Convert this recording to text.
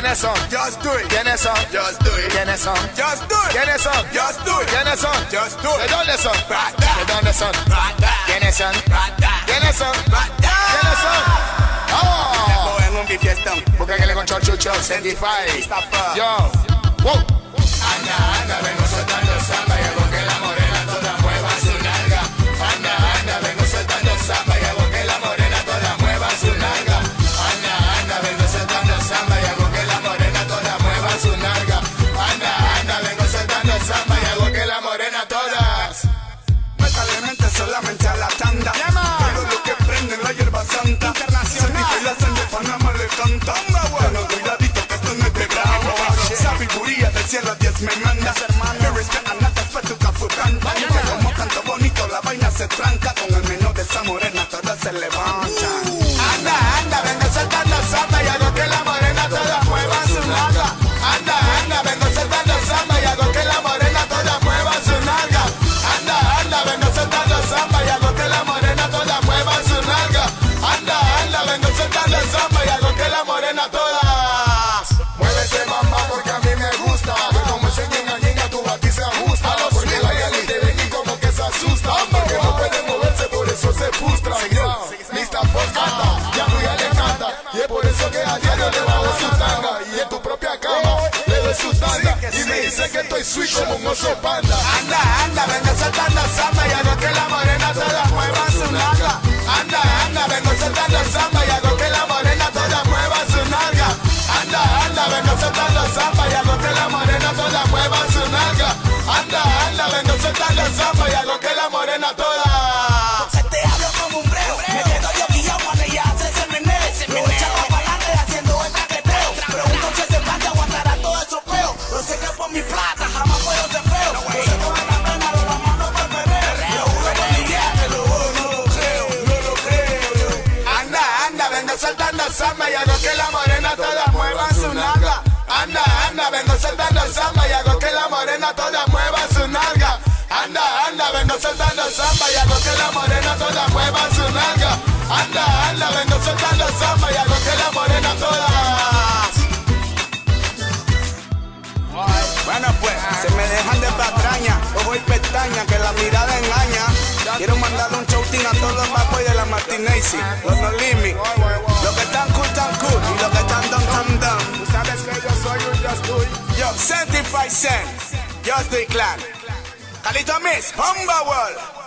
¿Quiénes son? Just do it. ¿Quiénes son? Just do it. ¿Quiénes son? Just do it. ¿Quiénes son? Just do it. ¿Quiénes son? Just do ¿De it. dónde son? ¿De dónde son? ¿Quiénes son? ¿Quiénes son? ¿Quiénes son? ¡Vamos! Cogen un bifiestón. Porque que le con Chucho 65. Yo. Wow. Anda, anda, vengo soltando samba my money. Y me dice que estoy sweet como un oso panda Anda, anda, vengo saltando samba y hago que la morena toda mueva su nalga. Anda, anda, vengo saltando samba y hago que la morena toda mueva su nalga. Anda, anda, vengo saltando samba y hago que la morena toda mueva su nalga. Anda, anda, vengo saltando samba anda, saltando samba y hago que la morena toda mueva su nalga. Anda, anda, vengo saltando samba y hago que la morena toda mueva su nalga. Anda, anda, vengo saltando samba y hago que la morena toda mueva su nalga. Anda, anda, vengo saltando samba y hago que la morena toda. Bueno pues, se me dejan de patraña, ojo y pestaña, que la mirada engaña. Martinez, los no limit. Los que están cool, están cool, y los que están down, están down. Tú sabes que yo soy un Just Do It Yo, Certified Cent, Just the Clan. Calito Miss, Humba World.